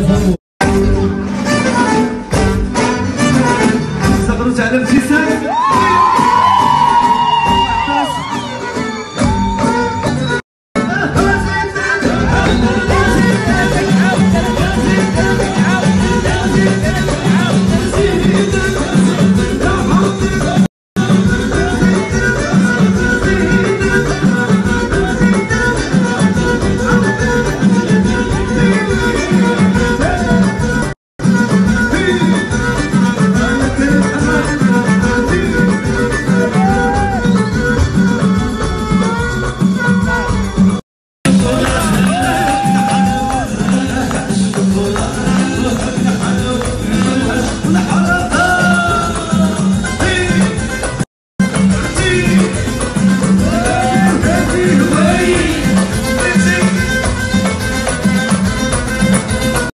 يفهموا على الابتسام.